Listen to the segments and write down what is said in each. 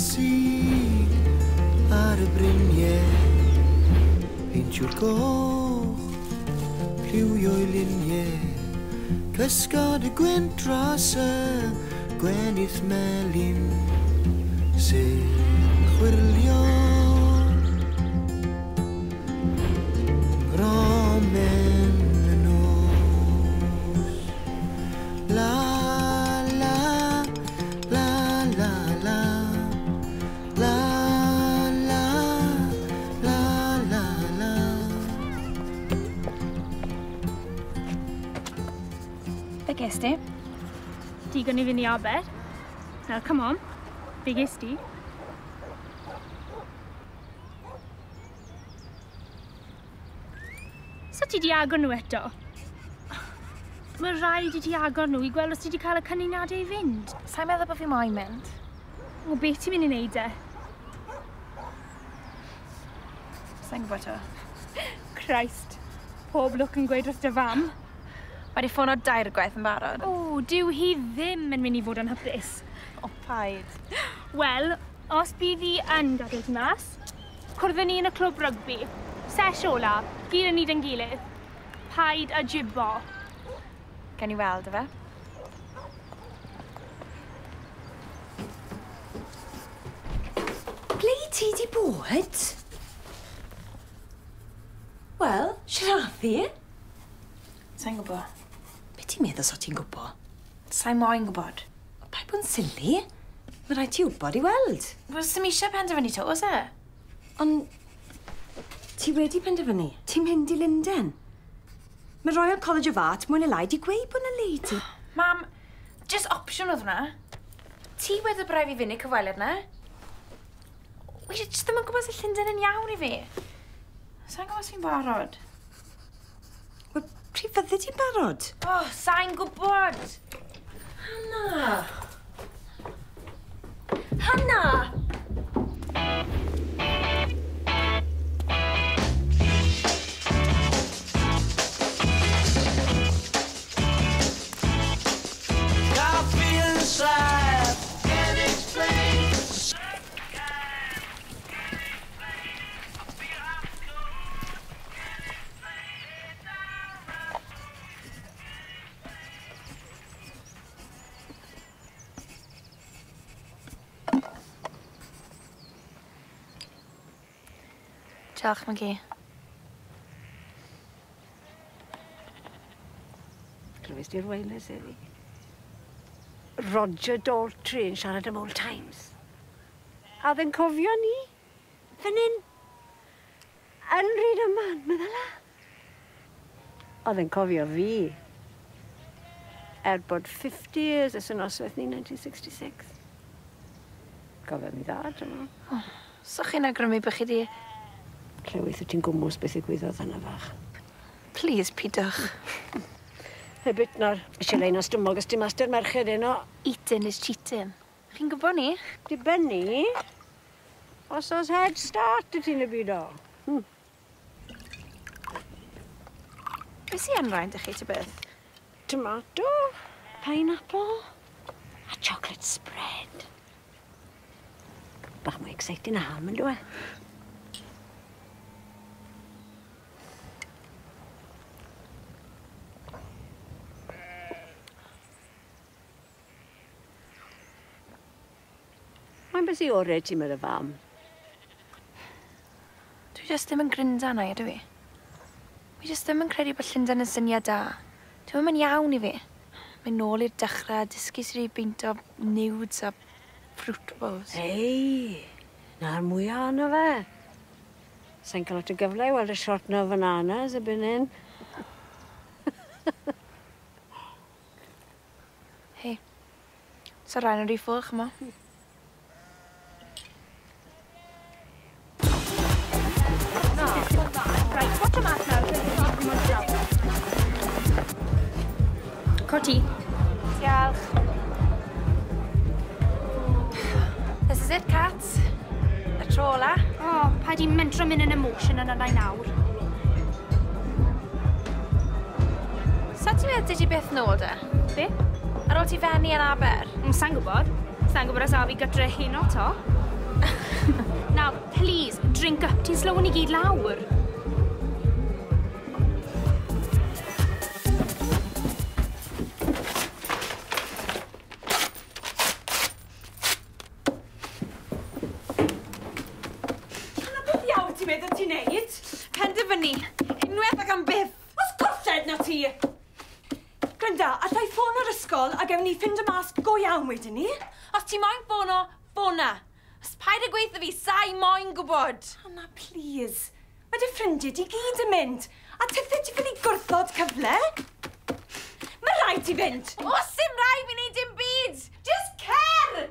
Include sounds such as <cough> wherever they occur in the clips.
sydd ar y briniau Peintiwr goch, rhywio'i luniau Cysgod y gwyn dros y gwenith melin Sy'n chwirlio'r digon i fynd i aber. Now, come on. Be ges di? So ti di agor nhw eto? Mae rhaid i ti agor nhw i gweld os ti di cael y cyniadau i fynd. Sa'n meddwl bod fi moyn mynd? O, beth ti'n mynd i wneud e? Sa'n gwybod to. Christ, pob lwc yn gweud dros dy fam. Mae di ffono dair gwaith yn barod. O, dyw hi ddim yn mynd i fod yn hapus. O, paid. Wel, os bydd hi yn gadael ti mas, cwrddyn ni yn y clwb rygbi. Sesh ola, gyd yn nid yn gilydd. Paid a jibbo. Gen i weld y fe. Ble ti di bod? Wel, siaraddi? Sa'n gwybod. Ti'n meddwl so ti'n gwybod? Sa'i moyn gwybod. Pa'i bod yn sili? Mae rhaid ti wybod i weld. Wel, sy'n eisiau penderfynu to, oes e? Ond... Ti wedi penderfynu. Ti'n mynd i Linden. Mae Royal College of Art mwyn y lai di gweud bod yna lady. <gasps> Mam, just opsiwn oedd hwnna. Ti wedi brau fi fynd i cyfweliad na? Wedi, jyst ddim yn gwybod sy'n Llundain yn iawn i fi. Sa'n gwybod sy'n barod? Wel, Pryd fydde ti'n barod? O, Oh, sa'n gwybod. Hanna! Hanna! Diolch, magi. Clywys di'r waelus iddi. Roger Daltrey yn siarad am old times. A ddyn cofio ni, fan hyn, yn ryd yma, meddala. Oedd yn e? cofio fi, er bod 50 years ys yn oswaith ni 1966. Cofio mi ddad yma. Oh, so chi'n agrymu bych chi di Lle weithio ti'n gwmws beth i gwyddoedd yna fach. Please, pidwch. e bit na'r eisiau lein os dymog os ti master merched yno. Eating is cheating. Chi'n gwybod ni? Di benni. Os oes head start y ti'n y byd o. Hmm. Be sy anfaen dych chi ti beth? Tomato, pineapple a chocolate spread. Bach mwy exciting na ham yn dwi. E? beth i orau ti'n mynd y fam? Dwi jyst ddim yn grinda na, ydw i. Dwi jyst ddim yn credu bod Llundain yn syniad da. Dwi'n mynd iawn i fi. Mynd nôl i'r dechrau, dysgu sydd wedi o nudes a fruit bowls. Hei, na'r mwyaf anna fe. Sa'n cael at y gyfle i weld y shot na bananas y byn hyn. Hei, sa'r rhaid yn rhi ffwrch yma. Coti. Diolch. This is it, cats. Y tro ola. O, oh, pa di mentro mynd yn emotion yn yna nawr. Sa ti'n meddwl ti beth nôl da? Be? Ar ôl ti fenni yn aber? Mm, sa'n gwybod. Sa'n gwybod os a fi gydre hyn o to. Now, please, drink up. Ti'n slown i gyd lawr. ôl a gewn ni ffind y mas go iawn wedyn ni. Os ti moyn ffono, ffona. Os paid y gweithio fi, sa'i moyn gwybod. Anna, please. Mae dy ffrindiau di gyd yn mynd. A tythu ti fel i gwrthod cyfle? Mae rhaid ti fynd. O, sim rhaid fi wneud dim byd. Just cer!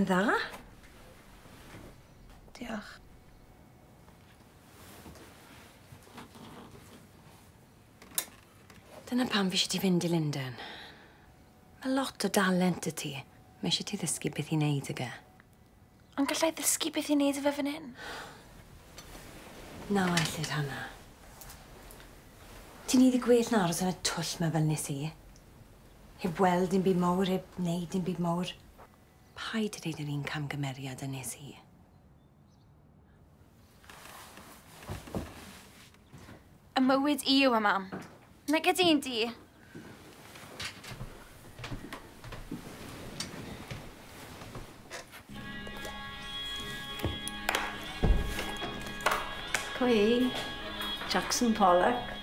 Yn dda? Diolch. Dyna pam fi eisiau ti fynd i Lundain. Mae lot o dalent y ti. Mae eisiau ti ddysgu beth i wneud yga. E. Ond gallai ddysgu beth i wneud efo fan hyn? Na, ellid, Hannah. Ti'n iddi gwell na aros yn y twll mae fel nes i. Heb weld dim byd mawr, heb wneud dim byd mawr. Paid i wneud yr un camgymeriad a nes i. Y mywyd i yw y mam. Na gyda'n di. Cwi, Jackson Pollock.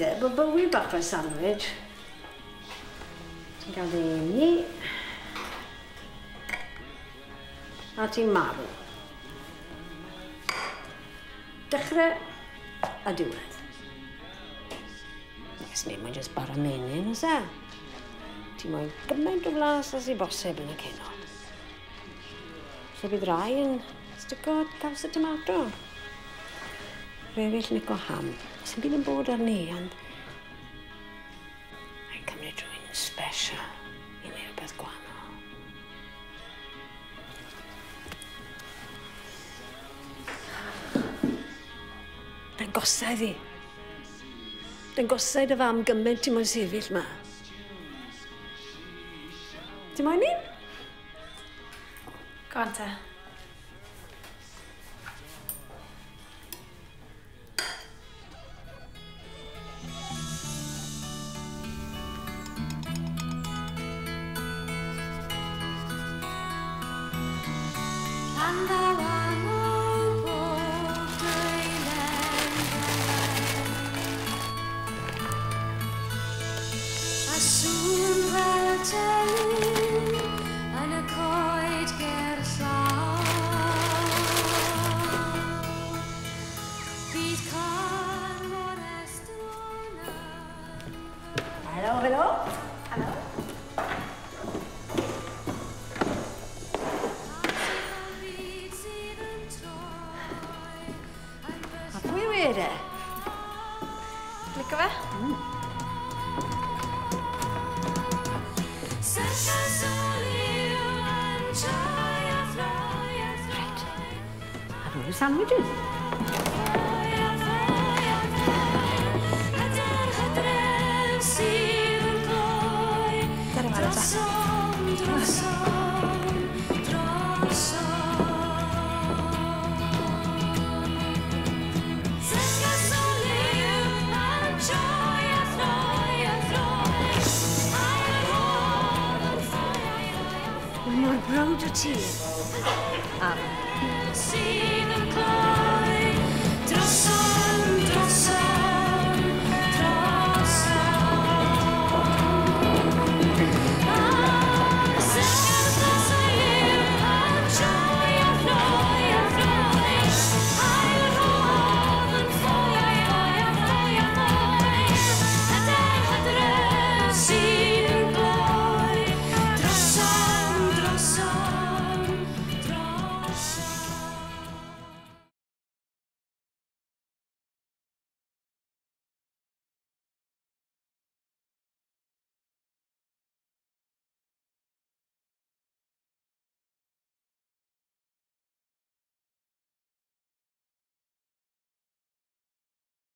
there, but, but we're bach fel sandwich. Ti'n cael ddeini. A ti'n marw. Dechrau a diwedd. Nes ni, mae'n jyst bar y menyn, oes e? Ti'n moyn gymaint o flas as i bosib yn y cyno. Lle bydd rai yn stico caws y tomato. Rwy'n lico ham sy'n byd yn bod ar ni, ond... Mae'n cymryd rhywun special i wneud rhywbeth gwahanol. Na'n gosau i. Na'n gosau dy fam gymaint i mo'n sefyll ma. Ti'n moyn un? Go on te. soon will. I sandwiches. achieve. Um,